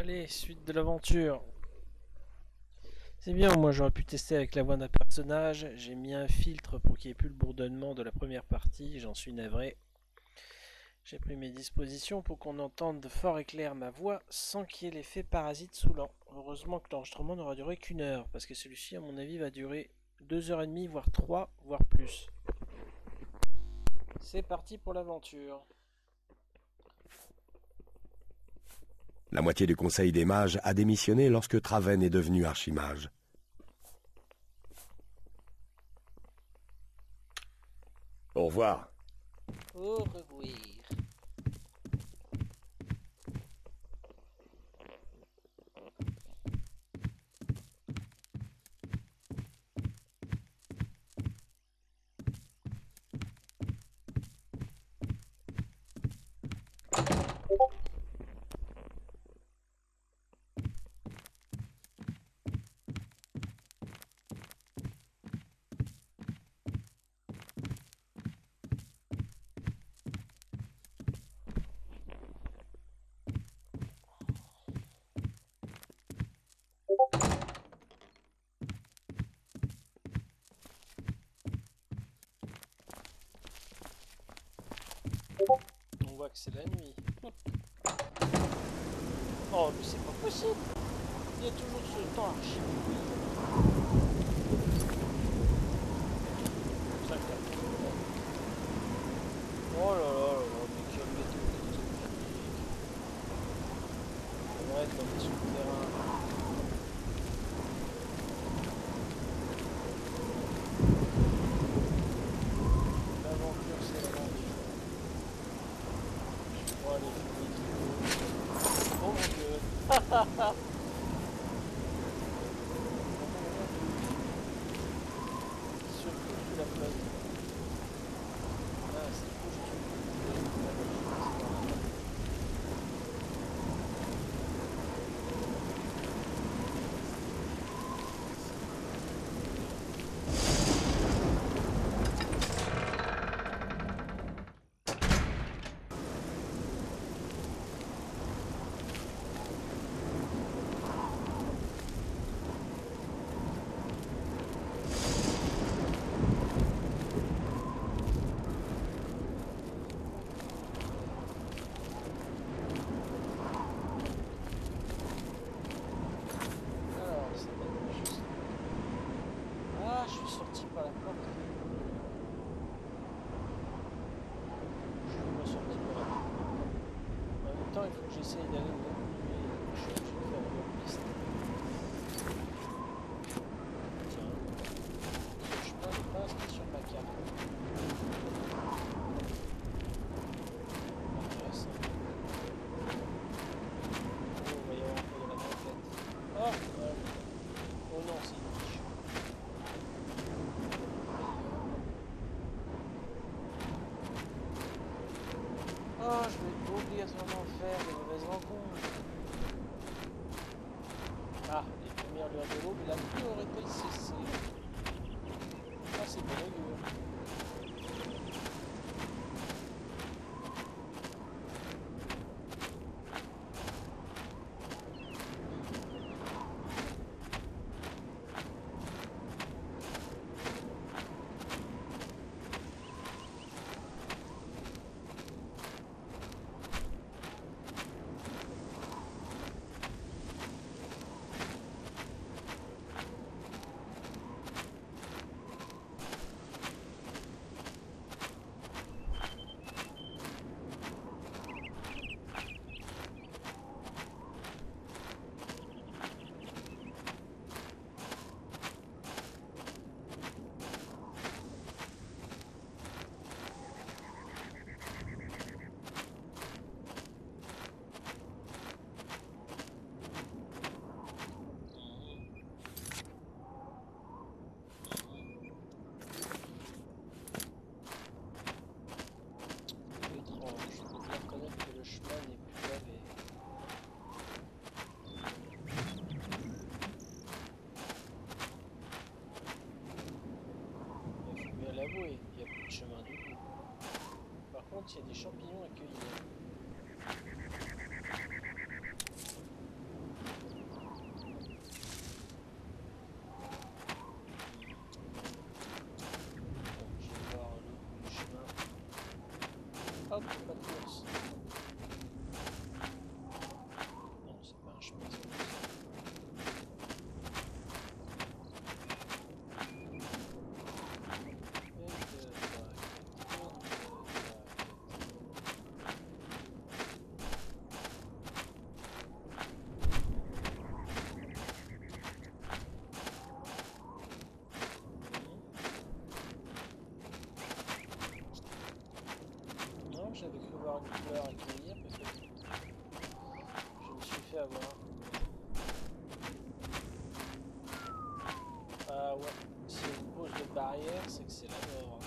Allez, suite de l'aventure. C'est bien, moi j'aurais pu tester avec la voix d'un personnage. J'ai mis un filtre pour qu'il n'y ait plus le bourdonnement de la première partie, j'en suis navré. J'ai pris mes dispositions pour qu'on entende fort et clair ma voix sans qu'il y ait l'effet parasite saoulant. Heureusement que l'enregistrement n'aura duré qu'une heure, parce que celui-ci, à mon avis, va durer deux heures et demie, voire trois, voire plus. C'est parti pour l'aventure. La moitié du Conseil des mages a démissionné lorsque Traven est devenu archimage. Au revoir. Au revoir. On voit que c'est la nuit. Oh, mais c'est pas possible. Il y a toujours ce temps archi. Ça capte. Oh là là là là, mais quel météo On va être dans les souterrains. L'aventure, c'est l'aventure. Oh, les fruits. Oh mon dieu. Surtout sous la flotte. Ah, c'est fou, je Alors, c'est pas quelque chose. Ah, je suis sorti par la porte. Je suis pas sorti par la porte. En même temps, il faut que j'essaye d'aller au bout du je suis obligé de faire une autre piste. Tiens. Ce chemin n'est pas inscrit sur ma carte. Intéressant. Oh, il va y avoir encore de la banquette. Oh, ouais. oh non, c'est une biche. Oh, je vais obligatoirement faire des mauvaises rencontres. Ah, les premières lueurs de l'aube, la pluie aurait-elle cessé Ah, c'est bon augure. étrange. Je peux bien reconnaître que le chemin n'est plus pavé. Il faut bien l'avouer, il n'y a plus de chemin du tout. Par contre, il y a des champignons Je me suis fait avoir. Ah ouais, si une pause de barrière, c'est que c'est la mort.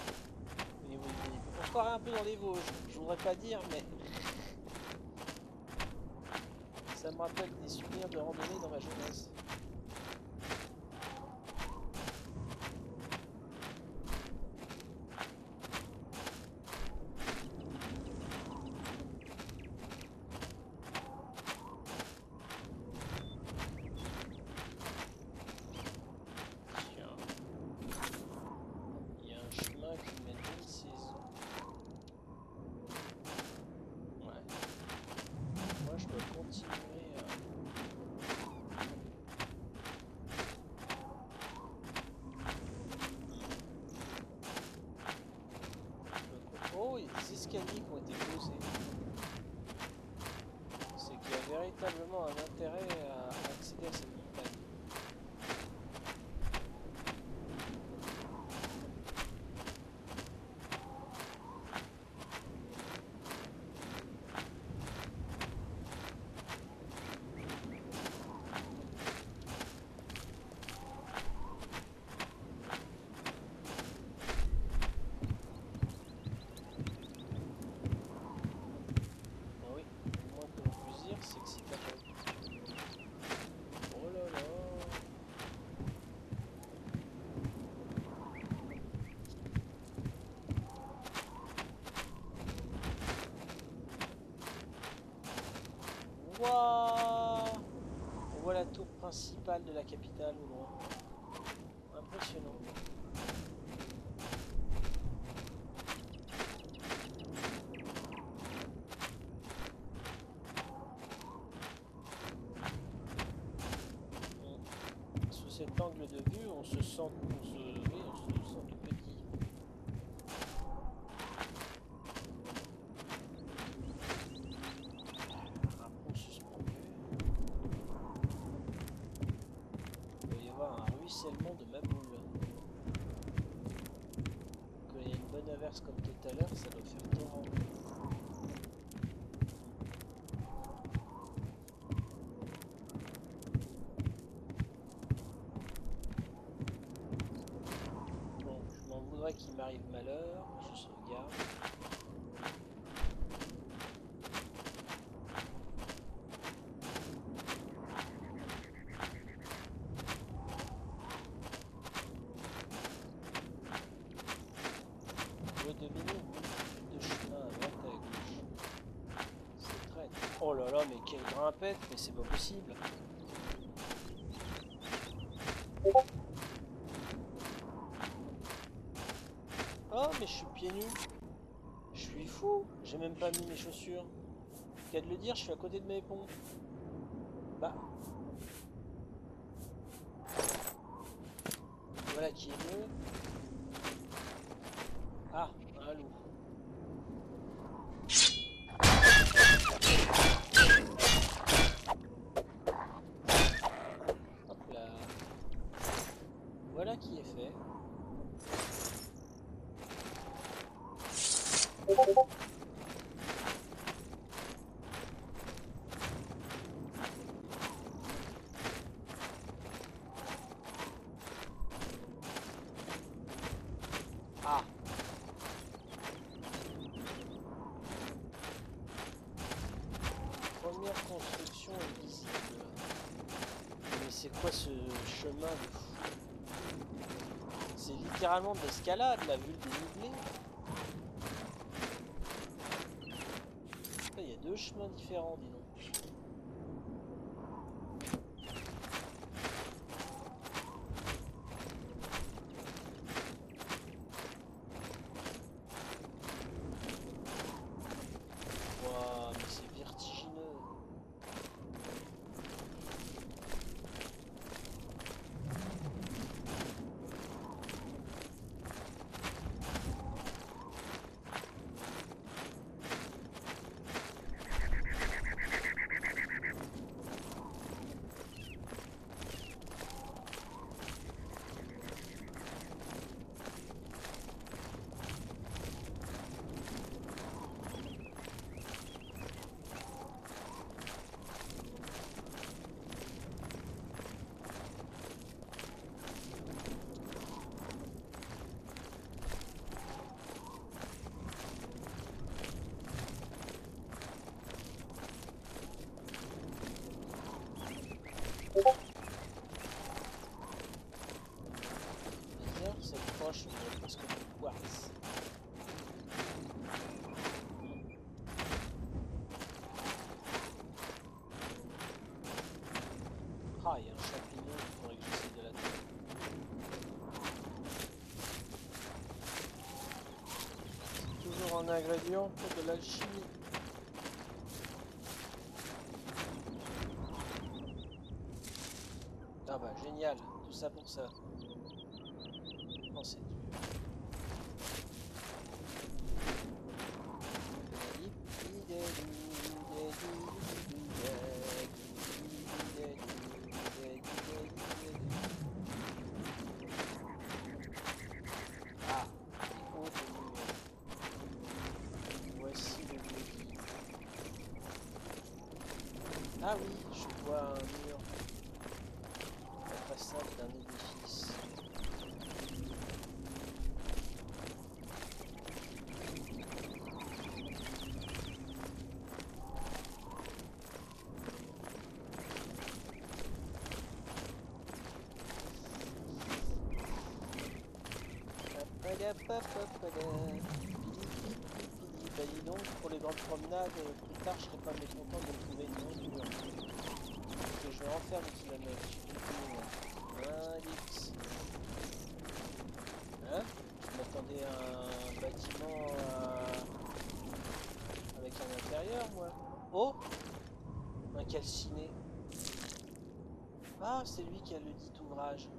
On croirait un peu dans les Vosges, je voudrais pas dire, mais... Ça me rappelle des souvenirs de randonnée dans ma jeunesse. La tour principale de la capitale au loin. Impressionnant. Sous cet angle de vue, on se sent, se, oui, on se sent tout petit. Un pont suspendu. Il doit y avoir un ruissellement de ma boule. Quand il y a comme tout à l'heure, ça doit faire torrent. Bon, je m'en voudrais qu'il m'arrive malheur, je sauvegarde. Vous pouvez deviner une multitude de chemins à droite et à gauche. C'est très... Oh là là, mais quelle grimpette, mais c'est pas possible. Oh, mais je suis pieds nus. Je suis fou. J'ai même pas mis mes chaussures. Qu'à de le dire, je suis à côté de mes ponts. Bah. Voilà qui est mieux. Ah, un loup. Hop là. Voilà qui est fait. Ah. Première construction est visible. Mais c'est quoi ce chemin de fou C'est littéralement de l'escalade, la vue dénivelée. Il y a deux chemins différents, dis donc. Ouah, mais c'est vertigineux. roche, mais presque du quartz. Ah, il y a un champignon, il faudrait que j'essaye de la Un ingrédient pour de l'alchimie. Ah bah génial, tout ça pour ça. Oh c'est dur. Ah, oh, voici le lieu. Ah oui, je vois un mur. La façade d'un édifice. Bah dis donc, pour les grandes promenades, euh, je serais pas mécontent de trouver une monture. Parce que je vais en faire suis plus Un X. Hein Je m'attendais un bâtiment euh, avec un intérieur, moi. Oh Un calciné. Ah, c'est lui qui a le dit ouvrage.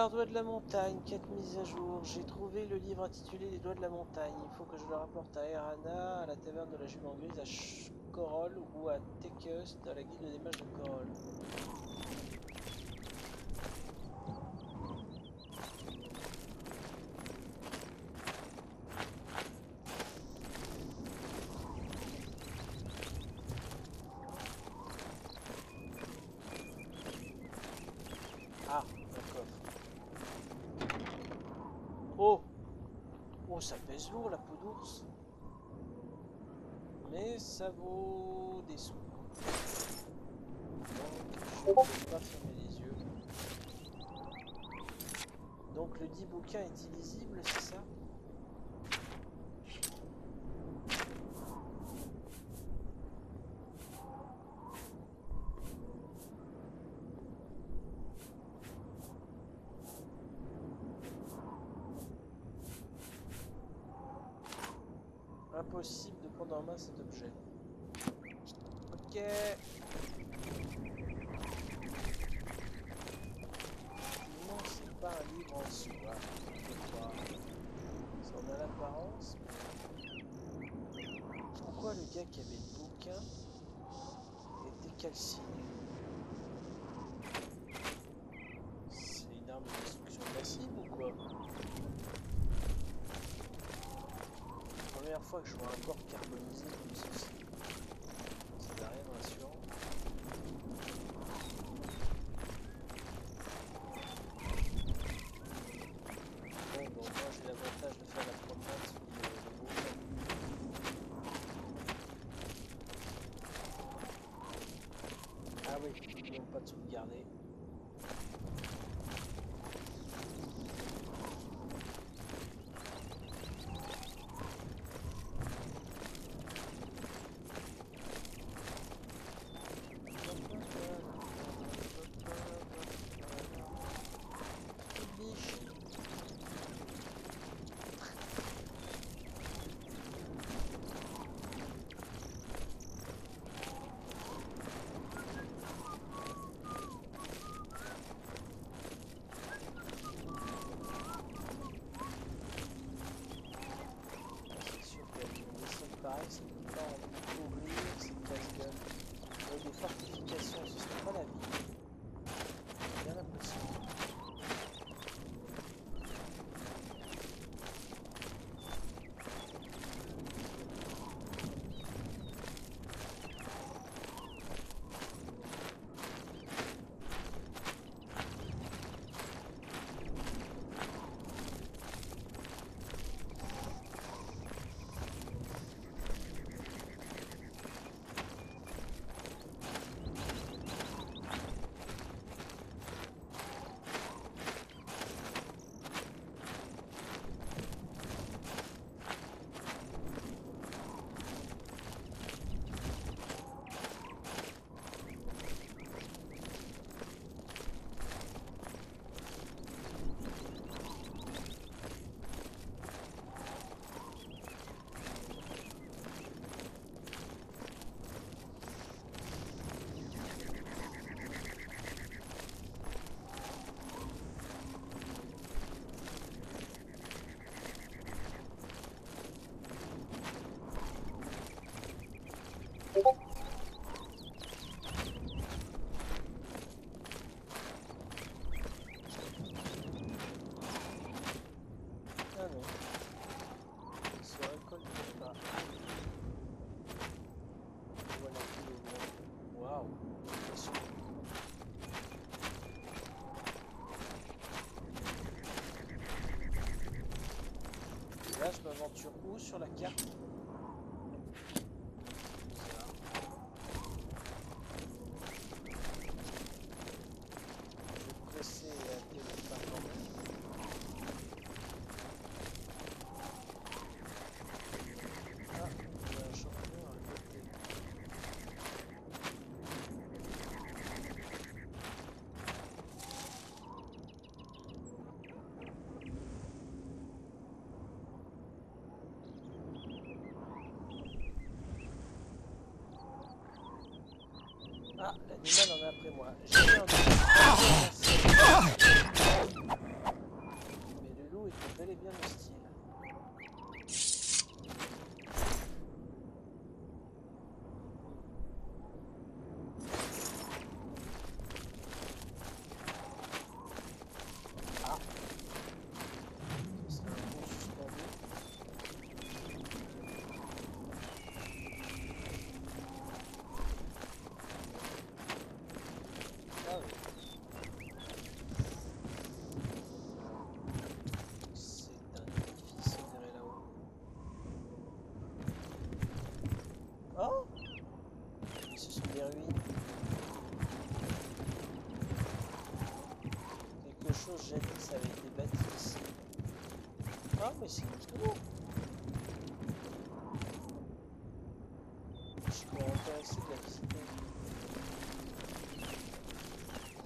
Alors, doigt de la montagne, quête mise à jour. J'ai trouvé le livre intitulé Les doigts de la montagne. Il faut que je le rapporte à Erana, à la taverne de la jument grise, à Corol ou à Tekeus, dans la guilde des mages de Corol. Ah, d'accord. Oh Oh, ça pèse lourd la peau d'ours. Mais ça vaut des sous. Donc, je peux pas fermer les yeux. Donc, le dit bouquin est illisible, c'est ça? Impossible de prendre en main cet objet. Ok. Non, c'est pas un livre en soi. crois. Ça en a l'apparence. Pourquoi le gars qui avait le bouquin était calciné C'est une arme de destruction massive ou quoi Première je vois un corps carbonisé comme ceci. Là, je m'aventure où sur la carte Bizarre. Je vais presser un téléphone quand même. Ah, il y a un champion à côté. Ah, l'animal en est après moi Mais le loup était bel et bien hostile. Ah. Ce serait un bon suspendu. Ah oui. C'est un édifice, on dirait là-haut. Oh Mais ce sont des ruines. Chose jadis avait été bâti ici. Ah, mais c'est tout. Je suis intéressé de la visiter.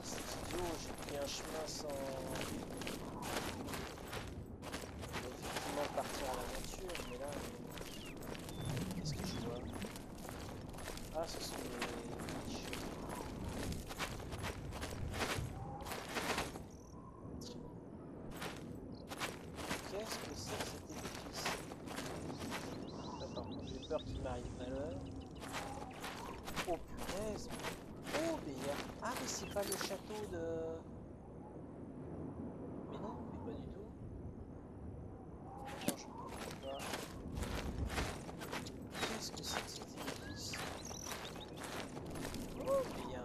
C'est idiot, j'ai pris un chemin sans... Effectivement partir à l'aventure, mais là... Qu'est-ce que je vois Ah, ce sont des biches. Qu'est-ce que c'est que cet édifice Attends, j'ai peur qu'il m'arrive malheur. Oh punaise Oh mais. Ah mais c'est pas le château de... Mais non, mais pas du tout. Non, je comprends pas. Qu'est-ce que c'est que cet édifice Oh mais il y a un...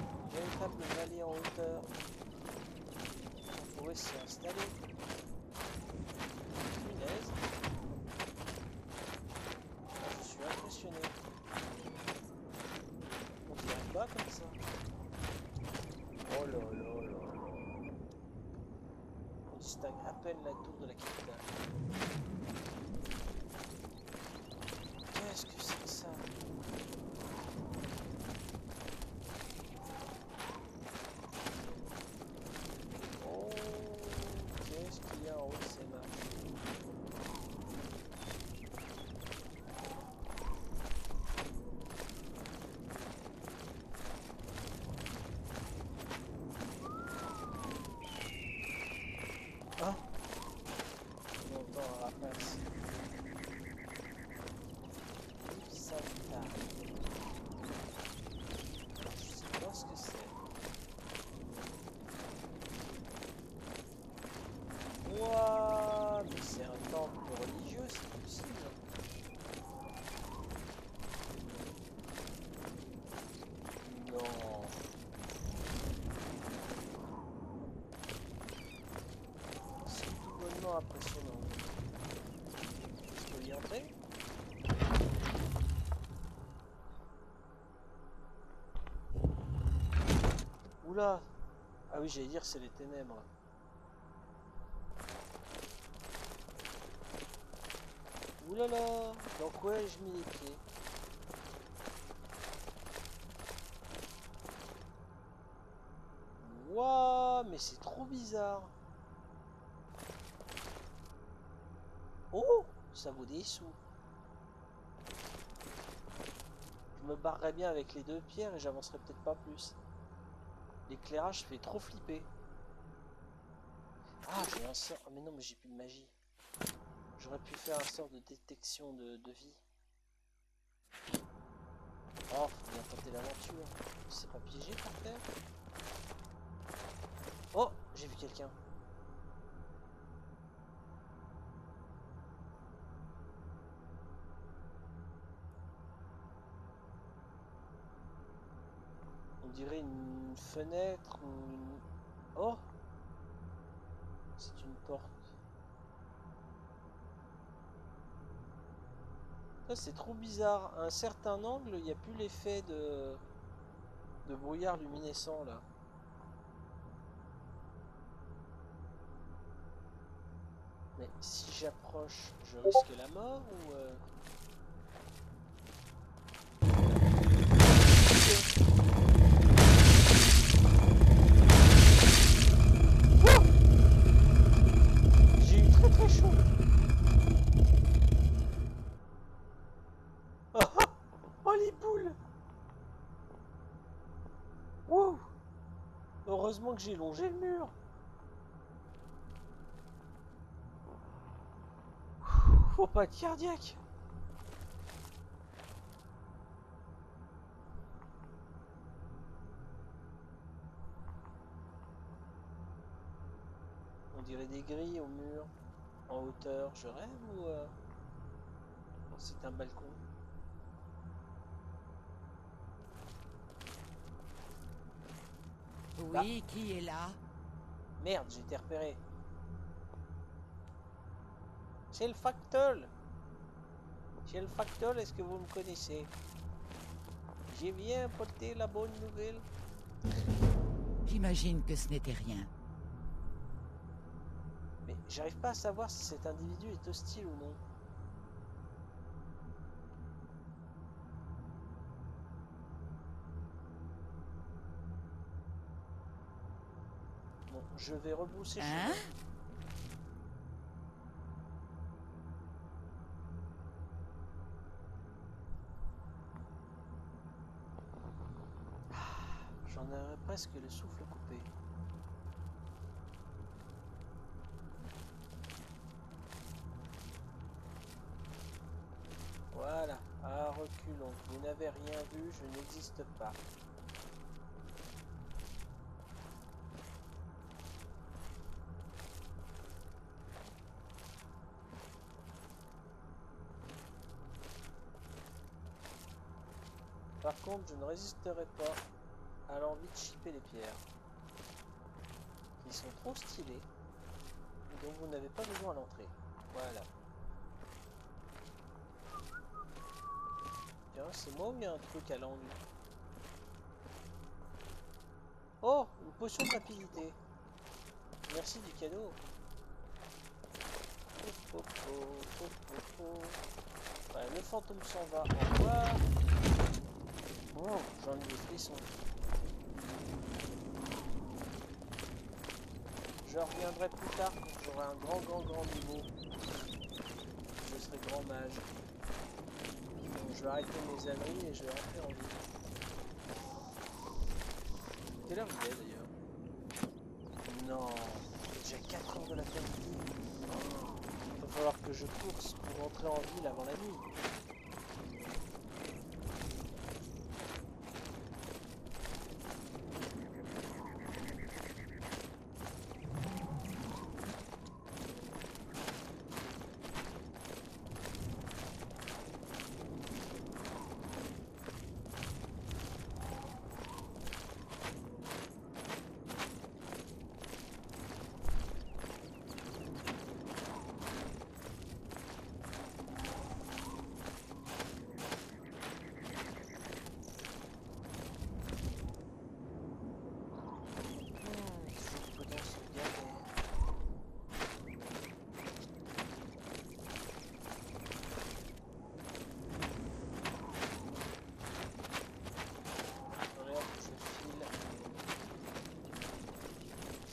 Une véritable vallée en hauteur. On pourrait s'y installer. Punaise. Ah, je suis impressionné. On dirait pas comme ça. Oh là là là là. On distingue à peine la tour de la capitale. Qu'est-ce que c'est que ça Oh, qu'est-ce qu'il y a en haut de ces marches Ah Longtemps à la place. Ipsata. Je sais pas ce que c'est. Ouah, mais c'est un temple religieux, c'est possible. Non. C'est tout bonnement Oula. Ah oui, j'allais dire c'est les ténèbres. Oulala. Dans quoi ai-je mis les pieds? Wouah Mais c'est trop bizarre ça vaut des sous. Je me barrerais bien avec les deux pierres et j'avancerai peut-être pas plus. L'éclairage fait trop flipper. Ah, j'ai un sort. Ah, mais non, mais j'ai plus de magie. J'aurais pu faire un sort de détection de, vie. Oh, faut bien tenter l'aventure. C'est pas piégé par terre. Oh, j'ai vu quelqu'un. Une fenêtre ou une... Oh C'est une porte. Ça c'est trop bizarre. À un certain angle, il n'y a plus l'effet de... de brouillard luminescent là. Mais si j'approche, je risque la mort ou... euh, J'ai eu très très chaud. Oh, oh, oh, les boules Wow Heureusement que j'ai longé le mur. Faut pas être cardiaque. On dirait des grilles au mur, en hauteur. Je rêve ou euh, c'est un balcon Oui, qui est là? Merde, j'ai été repéré. C'est le factol. C'est le factol, est-ce que vous me connaissez? J'ai bien porté la bonne nouvelle. J'imagine que ce n'était rien. Mais j'arrive pas à savoir si cet individu est hostile ou non. Bon, je vais rebrousser chemin. Hein J'en aurais presque le souffle coupé. Voilà, à reculons. Vous n'avez rien vu, je n'existe pas. Par contre, je ne résisterai pas à l'envie de chipper les pierres. Qui sont trop stylées. et dont vous n'avez pas besoin à l'entrée. Voilà. Tiens, c'est moi ou il y a un truc à l'angle Oh Une potion de rapidité. Merci du cadeau. Le fantôme s'en va. Au revoir. Oh, j'en ai des frissons. Je reviendrai plus tard quand j'aurai un grand, grand, grand niveau. Je serai grand mage. Donc, je vais arrêter mes âneries et je vais rentrer en vie. Quelle heure il est d'ailleurs? Non, j'ai 4 heures de l'après-midi. Il va falloir que je course pour rentrer en ville avant la nuit. Hmm, il faut que dans ce galère. Regarde, je file.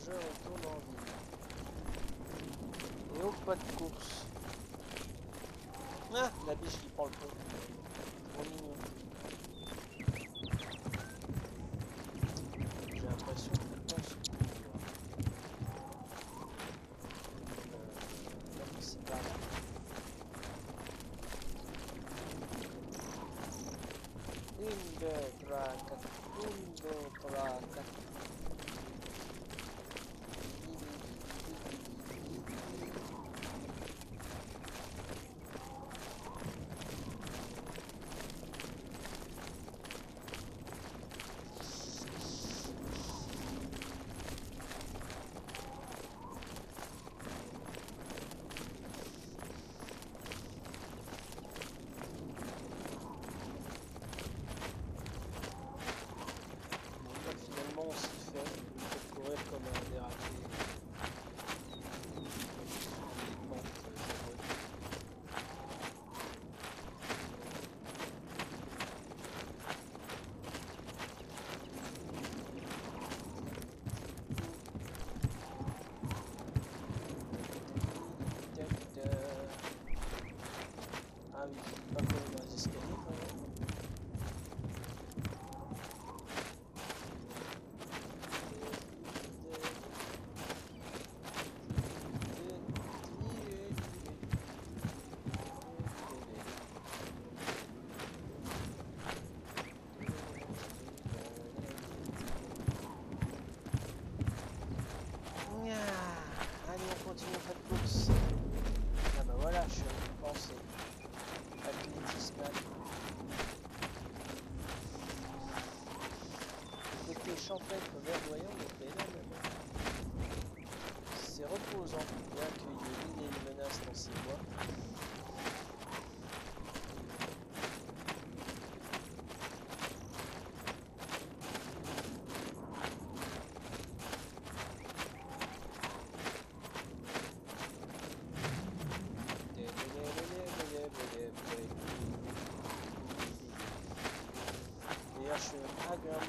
Je retourne en ville. Et au pas de course. Ah, la biche qui prend le pont.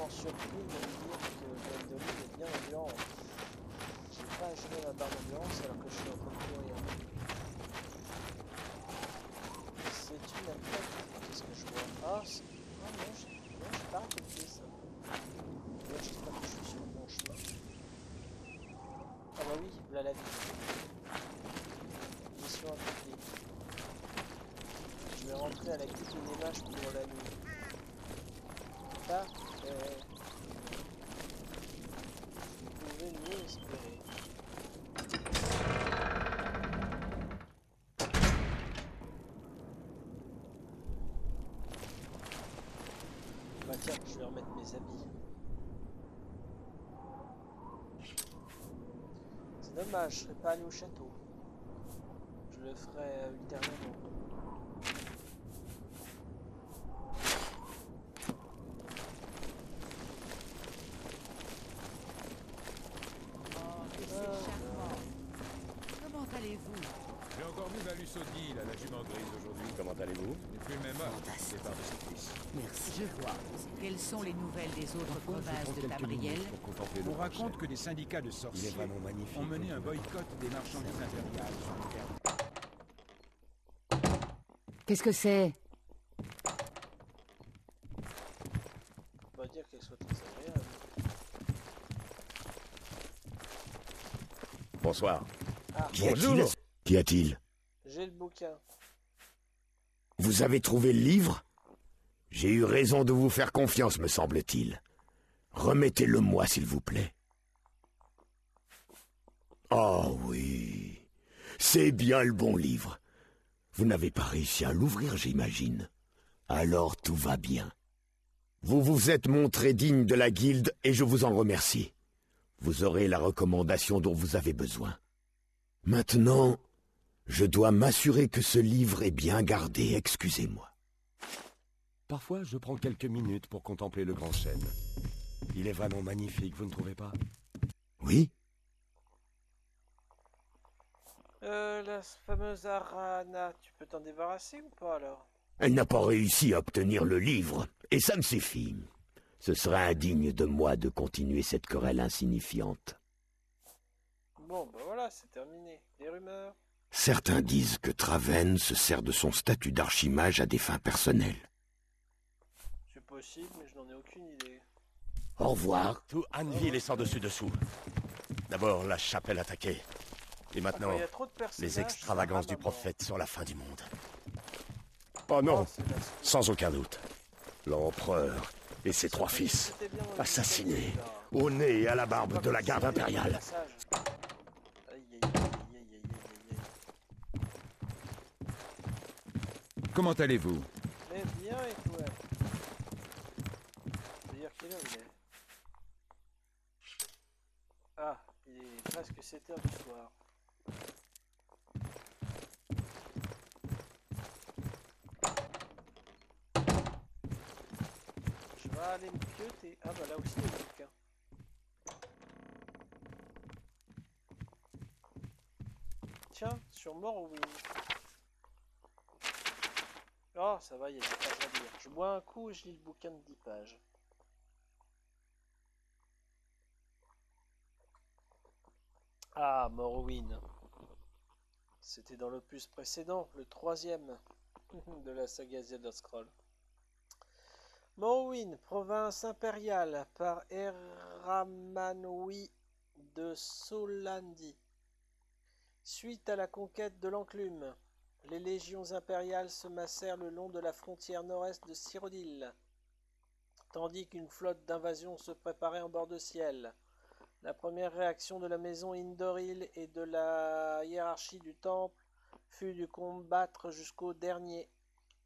Surpris de me dire que est bien endurante. J'ai pas géré ma barre d'endurance alors que je suis en train de. C'est une attaque. Qu'est-ce que je vois? Ah, c'est- ah non, j'ai pas récolté ça. Ouais, J'espère que je suis sur le bon chemin. Ah bah oui, là la vie. Mission accomplie. Je vais rentrer à la guide des images pour la nuit. Parfait. Vous pouvez mieux espérer. Bah tiens, je vais remettre mes habits. C'est dommage, je serais pas allé au château. Je le ferai euh, ultérieurement. Oh, que c'est charmant. Comment allez-vous J'ai à la jument grise aujourd'hui. Comment allez-vous? Puis le même heure, départ de ses fils. Je vois. Quelles sont les nouvelles des autres provinces de Tabriel? le On raconte que des syndicats de sorciers ont mené un trouvez boycott des marchandises impériales sur les terres. Qu'est-ce que c'est? On va dire qu'elle soit très agréable. Bonsoir. Ah, Bonjour. Qu'y a-t-il? Vous avez trouvé le livre? J'ai eu raison de vous faire confiance, me semble-t-il. Remettez-le-moi, s'il vous plaît. Oh oui, c'est bien le bon livre. Vous n'avez pas réussi à l'ouvrir, j'imagine. Alors tout va bien. Vous vous êtes montré digne de la guilde et je vous en remercie. Vous aurez la recommandation dont vous avez besoin. Maintenant, je dois m'assurer que ce livre est bien gardé, excusez-moi. Parfois, je prends quelques minutes pour contempler le grand chêne. Il est vraiment magnifique, vous ne trouvez pas? Oui Euh, la fameuse Arana, tu peux t'en débarrasser ou pas alors? Elle n'a pas réussi à obtenir le livre, et ça me suffit. Ce serait indigne de moi de continuer cette querelle insignifiante. Bon, bah voilà, c'est terminé. Des rumeurs? Certains disent que Traven se sert de son statut d'archimage à des fins personnelles. C'est possible, mais je n'en ai aucune idée. Au revoir. Tout Anneville est sans dessus-dessous. D'abord la chapelle attaquée. Et Ah, maintenant, les extravagances du prophète sur la fin du monde. Oh non, Oh, la- sans aucun doute. L'empereur et ses trois fils, assassinés, au nez et à la barbe de la garde impériale. Comment allez-vous? Mais bien et toi? D'ailleurs, quelle heure il est? Ah, il est presque 7 heures du soir. Je vais aller me pioter. Ah bah là aussi il y a bouquins. Tiens, sur Morrowind. Oh, ça va, il y a des pages à lire. Je bois un coup et je lis le bouquin de 10 pages. Ah, Morrowind. C'était dans l'opus précédent, le troisième de la saga The Elder Scrolls. Morrowind, province impériale par Eramanoui de Solandi. Suite à la conquête de l'enclume, les légions impériales se massèrent le long de la frontière nord-est de Cyrodiil, tandis qu'une flotte d'invasion se préparait en bord de ciel. La première réaction de la maison Indoril et de la hiérarchie du temple fut de combattre jusqu'au dernier,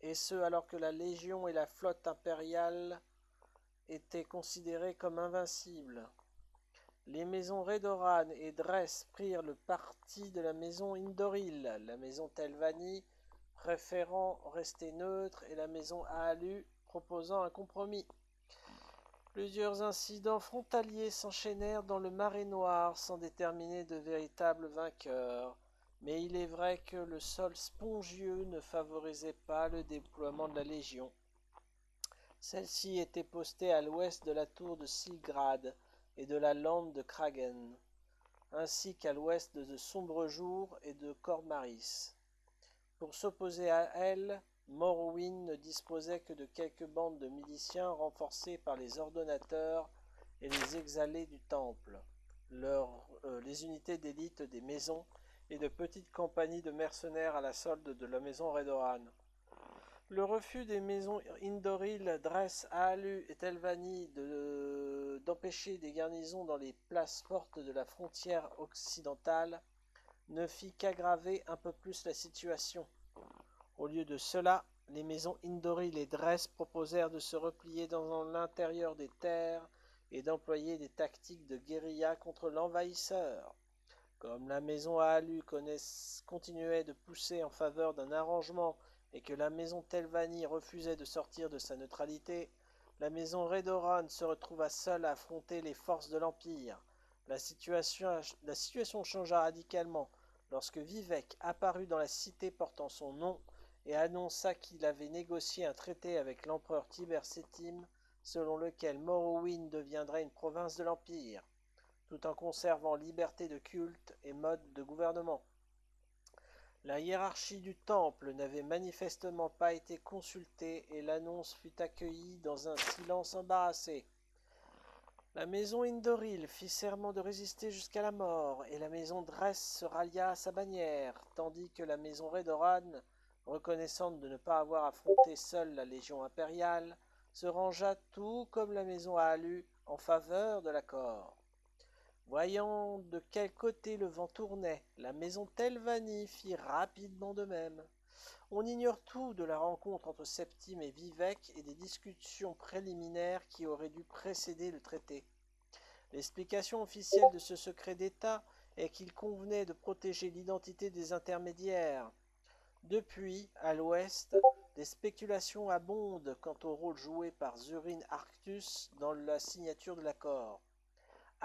et ce alors que la légion et la flotte impériale étaient considérées comme invincibles. Les maisons Redoran et Dress prirent le parti de la maison Indoril, la maison Telvanni préférant rester neutre et la maison Aalu proposant un compromis. Plusieurs incidents frontaliers s'enchaînèrent dans le Marais Noir sans déterminer de véritables vainqueurs, mais il est vrai que le sol spongieux ne favorisait pas le déploiement de la Légion. Celle-ci était postée à l'ouest de la tour de Silgrad et de la lande de Kragen, ainsi qu'à l'ouest de Sombre Jour et de Cormaris. Pour s'opposer à elle, Morrowind ne disposait que de quelques bandes de miliciens renforcés par les ordonnateurs et les exalés du temple, euh, les unités d'élite des maisons et de petites compagnies de mercenaires à la solde de la maison Redoran. Le refus des maisons Indoril, Dress, Aalu et Telvanni de- d'empêcher des garnisons dans les places fortes de la frontière occidentale ne fit qu'aggraver un peu plus la situation. Au lieu de cela, les maisons Indoril et Dress proposèrent de se replier dans l'intérieur des terres et d'employer des tactiques de guérilla contre l'envahisseur. Comme la maison connaisse- continuait de pousser en faveur d'un arrangement et que la maison Telvanni refusait de sortir de sa neutralité, la maison Redoran se retrouva seule à affronter les forces de l'Empire. La situation, changea radicalement lorsque Vivek apparut dans la cité portant son nom et annonça qu'il avait négocié un traité avec l'empereur Tiber Septime selon lequel Morrowind deviendrait une province de l'Empire, tout en conservant liberté de culte et mode de gouvernement. La hiérarchie du temple n'avait manifestement pas été consultée et l'annonce fut accueillie dans un silence embarrassé. La maison Indoril fit serment de résister jusqu'à la mort, et la maison Dress se rallia à sa bannière, tandis que la maison Redoran, reconnaissante de ne pas avoir affronté seule la légion impériale, se rangea tout comme la maison Aalu en faveur de l'accord. Voyant de quel côté le vent tournait, la maison Telvanni fit rapidement de même. On ignore tout de la rencontre entre Septime et Vivek et des discussions préliminaires qui auraient dû précéder le traité. L'explication officielle de ce secret d'État est qu'il convenait de protéger l'identité des intermédiaires. Depuis, à l'ouest, des spéculations abondent quant au rôle joué par Zurin Arctus dans la signature de l'accord.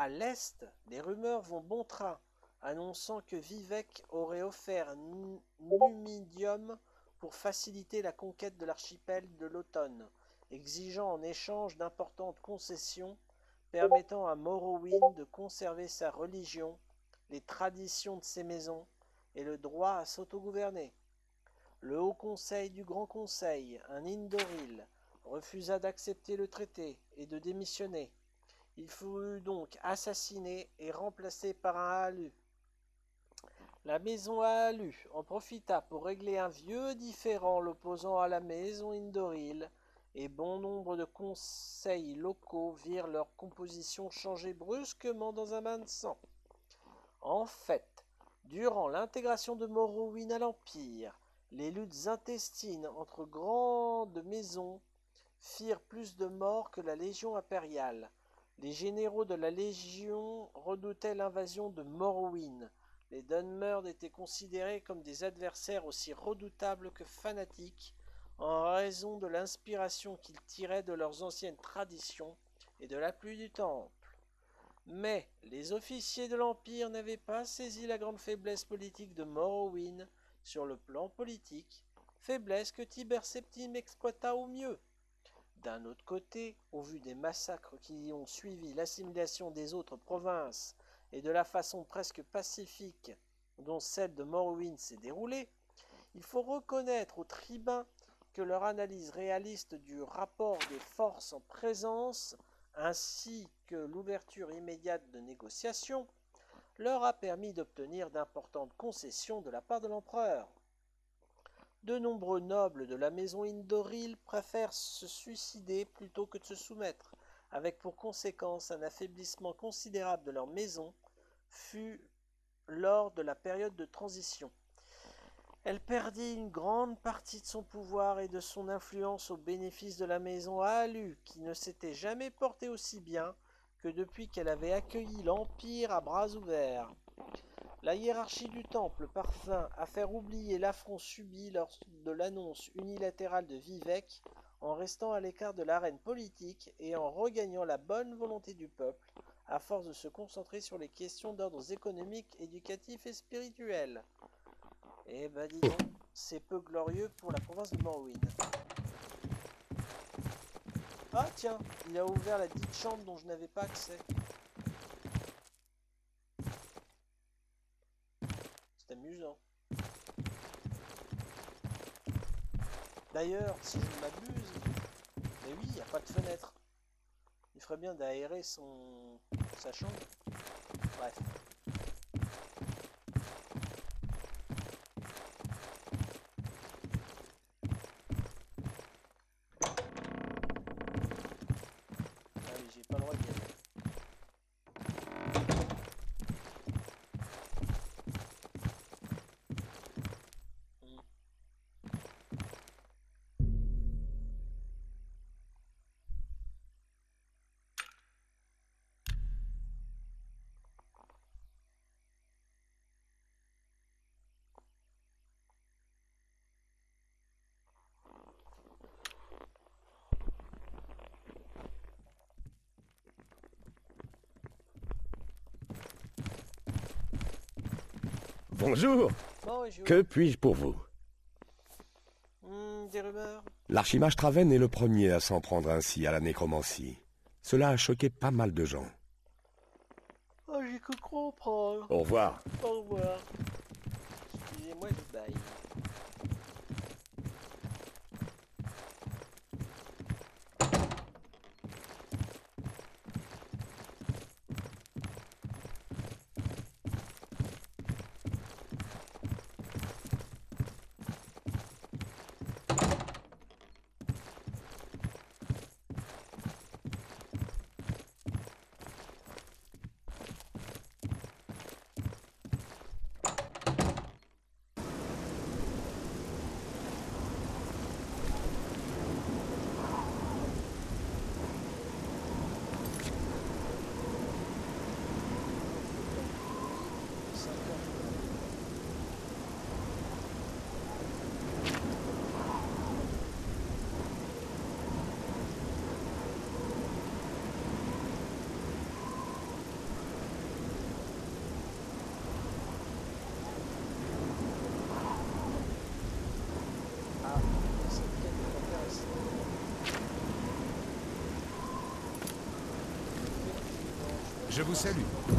À l'est, les rumeurs vont bon train, annonçant que Vivek aurait offert Nu- Numidium pour faciliter la conquête de l'archipel de l'automne, exigeant en échange d'importantes concessions permettant à Morrowind de conserver sa religion, les traditions de ses maisons et le droit à s'autogouverner. Le Haut Conseil du Grand Conseil, un Indoril, refusa d'accepter le traité et de démissionner. Il fut donc assassiné et remplacé par un Aalu. La maison Aalu en profita pour régler un vieux différend l'opposant à la maison Indoril et bon nombre de conseils locaux virent leur composition changer brusquement dans un bain de sang. En fait, durant l'intégration de Morrowind à l'Empire, les luttes intestines entre grandes maisons firent plus de morts que la Légion impériale. Les généraux de la Légion redoutaient l'invasion de Morrowind. Les Dunmerd étaient considérés comme des adversaires aussi redoutables que fanatiques, en raison de l'inspiration qu'ils tiraient de leurs anciennes traditions et de la pluie du temple. Mais les officiers de l'Empire n'avaient pas saisi la grande faiblesse politique de Morrowind sur le plan politique, faiblesse que Tiber Septime exploita au mieux. D'un autre côté, au vu des massacres qui ont suivi l'assimilation des autres provinces et de la façon presque pacifique dont celle de Morrowind s'est déroulée, il faut reconnaître aux tribuns que leur analyse réaliste du rapport des forces en présence ainsi que l'ouverture immédiate de négociations leur a permis d'obtenir d'importantes concessions de la part de l'empereur. De nombreux nobles de la maison Indoril préfèrent se suicider plutôt que de se soumettre, avec pour conséquence un affaiblissement considérable de leur maison, fut lors de la période de transition. Elle perdit une grande partie de son pouvoir et de son influence au bénéfice de la maison Alu, qui ne s'était jamais portée aussi bien que depuis qu'elle avait accueilli l'Empire à bras ouverts. La hiérarchie du Temple parvint à faire oublier l'affront subi lors de l'annonce unilatérale de Vivek en restant à l'écart de l'arène politique et en regagnant la bonne volonté du peuple à force de se concentrer sur les questions d'ordre économiques, éducatifs et spirituels. Eh ben dis donc, c'est peu glorieux pour la province de Morrowind. Ah tiens, il a ouvert la dite chambre dont je n'avais pas accès. C'est amusant. D'ailleurs, si je ne m'abuse, mais oui, il n'y a pas de fenêtre. Il ferait bien d'aérer son sa chambre. Bref. Bonjour, Bon, et je... que puis-je pour vous? Hmm, des rumeurs L'archimage Traven est le premier à s'en prendre ainsi à la nécromancie. Cela a choqué pas mal de gens. Oh, j'ai cru comprendre. Au revoir. Au revoir. Excusez-moi, je baille. Cinq heures. Ah, cette quête est intéressante. Effectivement, Je vous salue.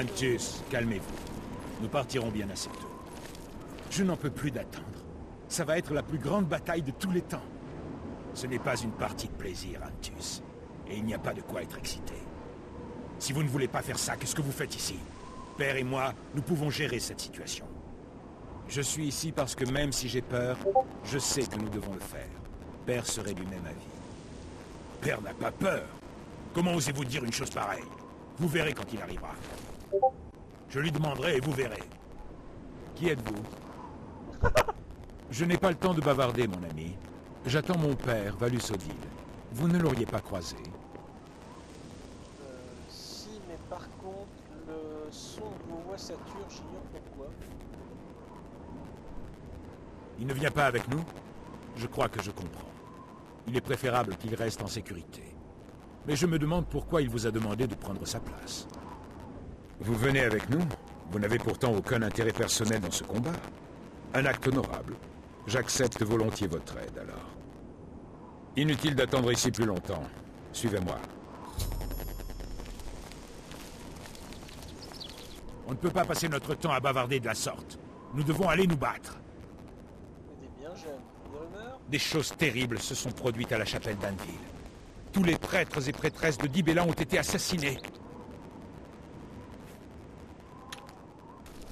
Antus, calmez-vous. Nous partirons bien assez tôt. Je n'en peux plus d'attendre. Ça va être la plus grande bataille de tous les temps. Ce n'est pas une partie de plaisir, Antus. Et il n'y a pas de quoi être excité. Si vous ne voulez pas faire ça, qu'est-ce que vous faites ici? Père et moi, nous pouvons gérer cette situation. Je suis ici parce que même si j'ai peur, je sais que nous devons le faire. Père serait du même avis. Père n'a pas peur. Comment osez-vous dire une chose pareille? Vous verrez quand il arrivera. Je lui demanderai et vous verrez. Qui êtes-vous? Je n'ai pas le temps de bavarder, mon ami. J'attends mon père, Valus Odile. Vous ne l'auriez pas croisé? Euh, si, mais par contre, le son de vos voix sature, j'ignore pourquoi. Il ne vient pas avec nous? Je crois que je comprends. Il est préférable qu'il reste en sécurité. Mais je me demande pourquoi il vous a demandé de prendre sa place. Vous venez avec nous Vous n'avez pourtant aucun intérêt personnel dans ce combat. Un acte honorable. J'accepte volontiers votre aide alors. Inutile d'attendre ici plus longtemps. Suivez-moi. On ne peut pas passer notre temps à bavarder de la sorte. Nous devons aller nous battre. Vous êtes bien jeune. Des rumeurs? Des choses terribles se sont produites à la chapelle d'Anville. Tous les prêtres et prêtresses de Dibella ont été assassinés.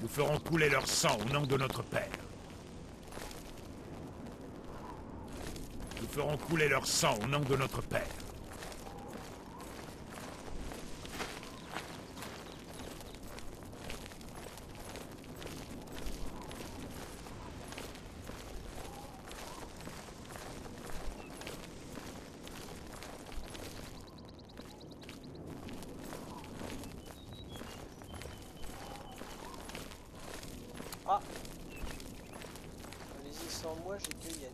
Nous ferons couler leur sang au nom de notre Père. Nous ferons couler leur sang au nom de notre Père. Ah Allez-y sans moi, j'ai cueillette.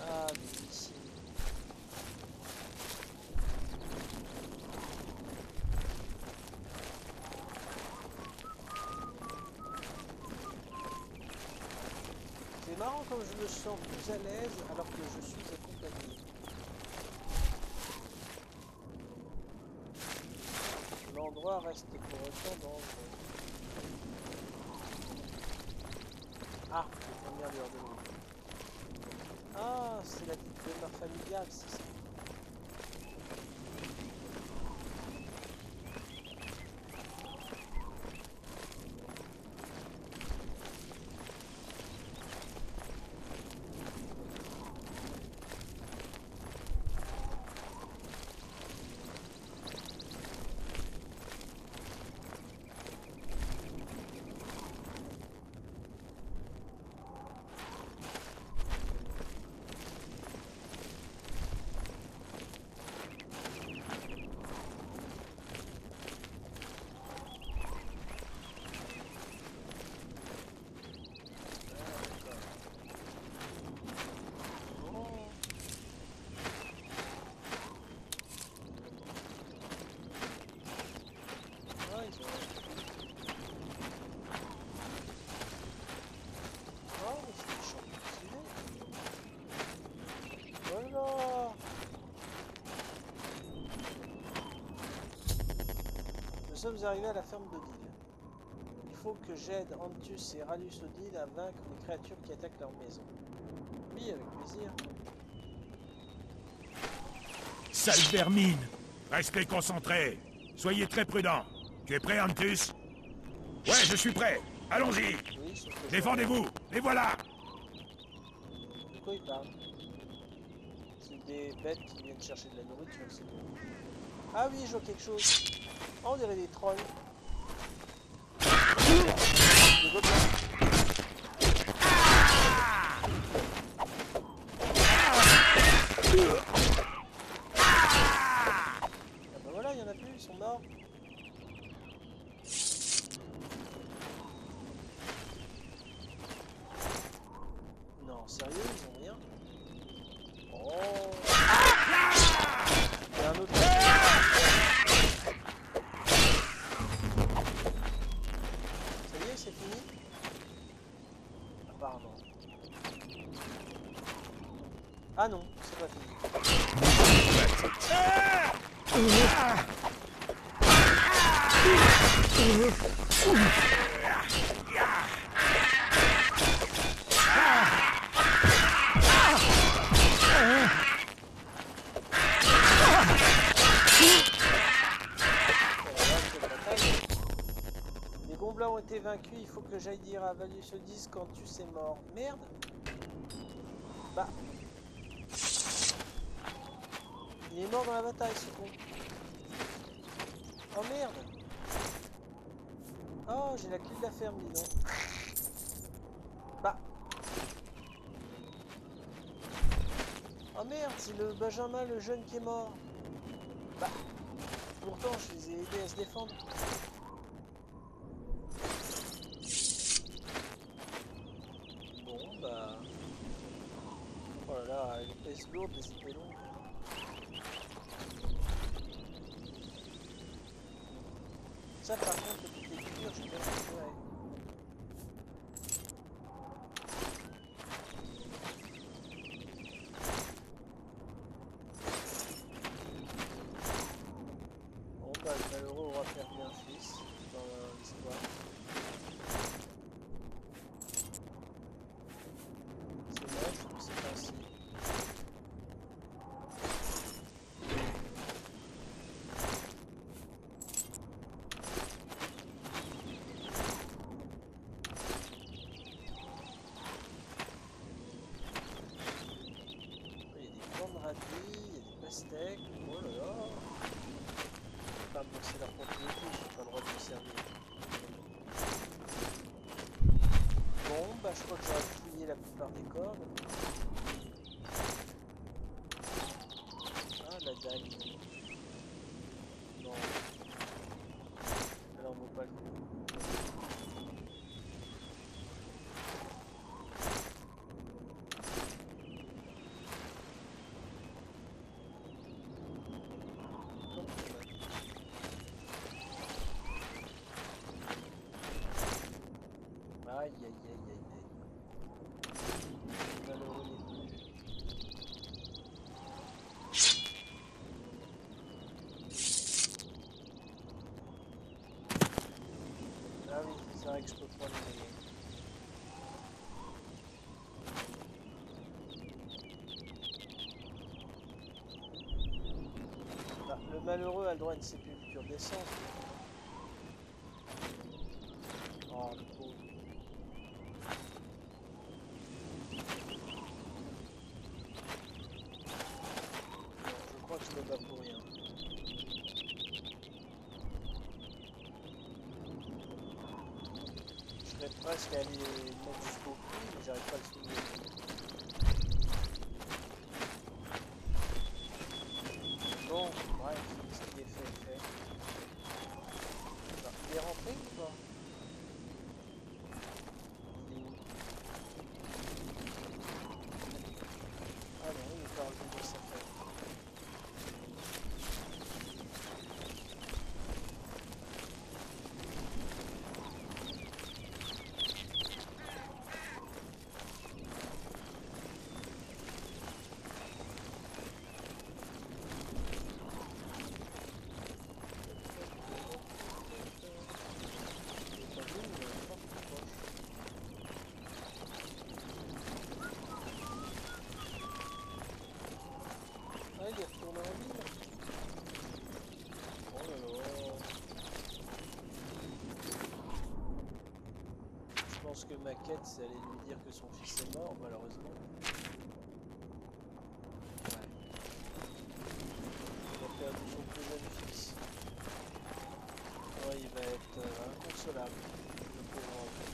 Ah, mais ici. Comme je me sens plus à l'aise alors que je suis accompagné. L'endroit reste pour autant dangereux. Ah, les premières de lune. Ah, c'est la petite demeure familiale, c'est ça. Nous sommes arrivés à la ferme d'Odile. Il faut que j'aide Antus et Ralus Odile à vaincre les créatures qui attaquent leur maison. Oui, avec plaisir. Sale vermine. Restez concentrés. Soyez très prudents. Tu es prêt, Antus? Ouais, je suis prêt. Allons-y. Oui, Défendez-vous. Les voilà. De quoi il parle? C'est des bêtes qui viennent chercher de la nourriture, c'est bon. Ah oui, je vois quelque chose. Oh, on dirait des trolls. vaincu, il faut que j'aille dire à Valius 10 quand tu sais mort. Merde Bah. Il est mort dans la bataille, ce con. Oh merde Oh, j'ai la clé de la ferme, dis donc. Bah. Oh merde, c'est le Benjamin, le jeune qui est mort. Bah. Pourtant, je les ai aidés à se défendre. lourde, mais. Ça, par contre, le je Probably good. Bah, le malheureux a le droit à une sépulture décente. Que ma quête, c'est aller lui dire que son fils est mort, malheureusement. Ouais. Il a perdu son plus jeune fils. Ouais, il va être euh, inconsolable, le pauvre enfant.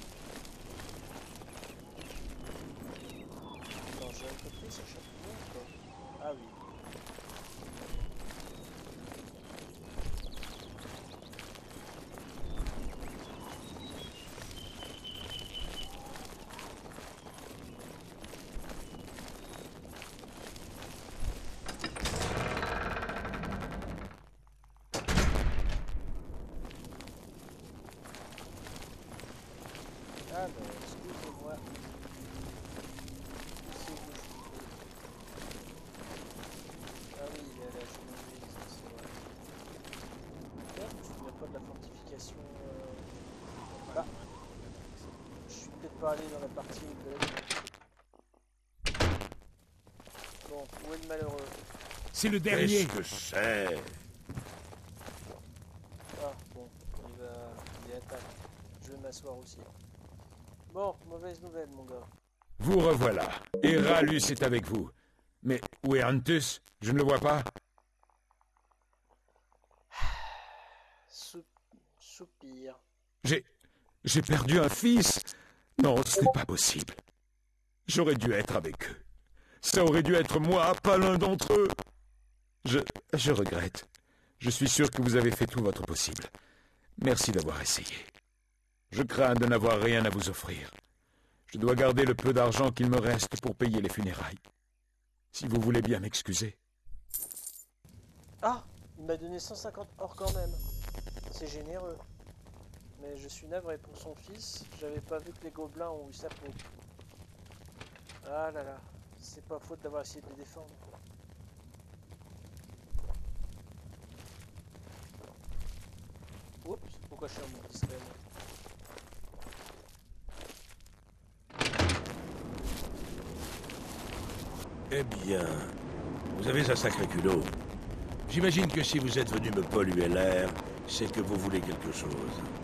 Attends, j'ai compris ce champignon ou pas Ah oui. Alors, excusez-moi. Poussez-vous, je vous prie. Ah oui, il y a la cheminée, ça c'est vrai. Tiens, je me souviens pas de la fortification. euh, Voilà. Je suis peut-être pas allé dans la partie de la Bon, où est le malheureux? C'est le dernier. Qu'est-ce que c'est? Ah, bon, il va. Il est à table. Je vais m'asseoir aussi. Bon, mauvaise nouvelle, mon gars. Vous revoilà. Et Ralus est avec vous. Mais où est Antus? Je ne le vois pas. J'ai perdu un fils. Non, ce n'est pas possible. J'aurais dû être avec eux. Ça aurait dû être moi, pas l'un d'entre eux. Je. Je regrette. Je suis sûr que vous avez fait tout votre possible. Merci d'avoir essayé. Je crains de n'avoir rien à vous offrir. Je dois garder le peu d'argent qu'il me reste pour payer les funérailles. Si vous voulez bien m'excuser. Ah Il m'a donné 150 or quand même. C'est généreux. Mais je suis navré pour son fils. J'avais pas vu que les gobelins ont eu sa peau. Ah là là. C'est pas faute d'avoir essayé de les défendre. Oups, pourquoi je suis en mode discret Eh bien, vous avez un sacré culot. J'imagine que si vous êtes venu me polluer l'air, c'est que vous voulez quelque chose.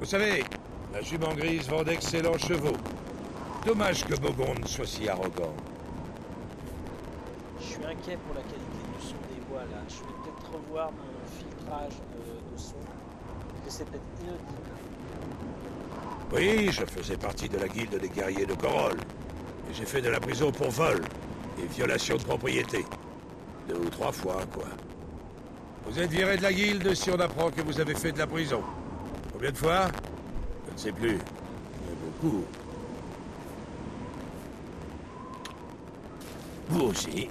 Vous savez, la jument grise vend d'excellents chevaux. Dommage que Bogonde soit si arrogant. Je suis inquiet pour la qualité du son des voix là. Je vais peut-être revoir mon filtrage de, de son. Que c'est peut-être inaudible. Oui, je faisais partie de la guilde des guerriers de Corol. Et j'ai fait de la prison pour vol et violation de propriété. Deux ou trois fois, quoi. Vous êtes viré de la guilde si on apprend que vous avez fait de la prison. Combien de fois Je ne sais plus. Mais beaucoup. Vous aussi.